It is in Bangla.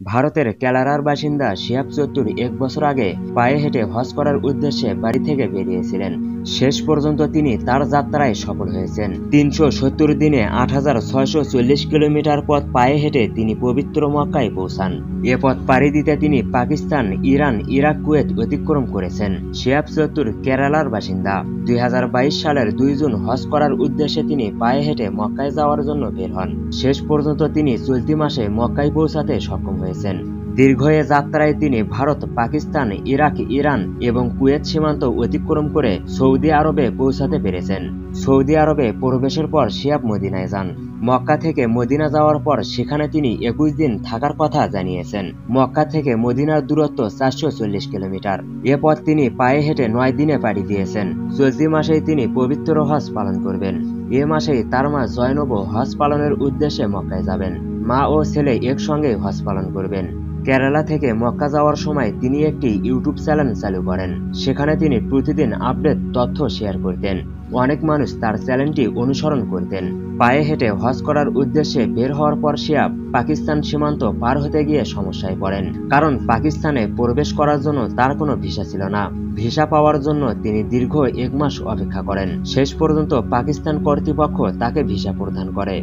ভারতের কেলারার বাসিন্দা শিহাব চত্তুর এক বছর আগে পায়ে হেঁটে হজ করার উদ্দেশ্যে বাড়ি থেকে বেরিয়েছিলেন। শেষ পর্যন্ত তিনি তার যাত্রায় সফল হয়েছেন। তিনশো সত্তর দিনে আট হাজার ছয়শো চল্লিশ কিলোমিটার পথ পায়ে হেঁটে তিনি পবিত্র মক্কায় পৌঁছান। এ পথ পাড়ি দিতে তিনি পাকিস্তান, ইরান, ইরাক, কুয়েত অতিক্রম করেছেন। শিহাব চত্তুর কেরালার বাসিন্দা। দুই হাজার বাইশ সালের দুই জুন হজ করার উদ্দেশ্যে তিনি পায়ে হেঁটে মক্কায় যাওয়ার জন্য বের হন। শেষ পর্যন্ত তিনি চলতি মাসে মক্কায় পৌঁছাতে সক্ষম হয়েছেন দীর্ঘ এ যাত্রায় তিনি ভারত, পাকিস্তান, ইরাক, ইরান এবং কুয়েত সীমান্ত অতিক্রম করে সৌদি আরবে পৌঁছাতে পেরেছেন। সৌদি আরবে প্রবেশের পর শিয়াব মদিনায় যান। মক্কা থেকে মদিনা যাওয়ার পর সেখানে তিনি একুশ দিন থাকার কথা জানিয়েছেন। মক্কা থেকে মদিনার দূরত্ব চারশো চল্লিশ কিলোমিটার। এ পথ তিনি পায়ে হেঁটে নয় দিনে পাড়ি দিয়েছেন। চলতি মাসেই তিনি পবিত্র হজ পালন করবেন। এ মাসেই তার মা জয়নব হজ পালনের উদ্দেশ্যে মক্কায় যাবেন। মা ও ছেলে একসঙ্গে হজ পালন করবেন। কেরালা থেকে মক্কা যাওয়ার সময় তিনি একটি ইউটিউব চ্যানেল চালু করেন। সেখানে তিনি প্রতিদিন আপডেট তথ্য শেয়ার করতেন। অনেক মানুষ তার চ্যানেলটি অনুসরণ করতেন। পায়ে হেঁটে হজ করার উদ্দেশ্যে বের হওয়ার পর শিয়াব পাকিস্তান সীমান্ত পার হতে গিয়ে সমস্যায় পড়েন। কারণ পাকিস্তানে প্রবেশ করার জন্য তার কোনো ভিসা ছিল না। ভিসা পাওয়ার জন্য তিনি দীর্ঘ এক মাস অপেক্ষা করেন। শেষ পর্যন্ত পাকিস্তান কর্তৃপক্ষ তাকে ভিসা প্রদান করে।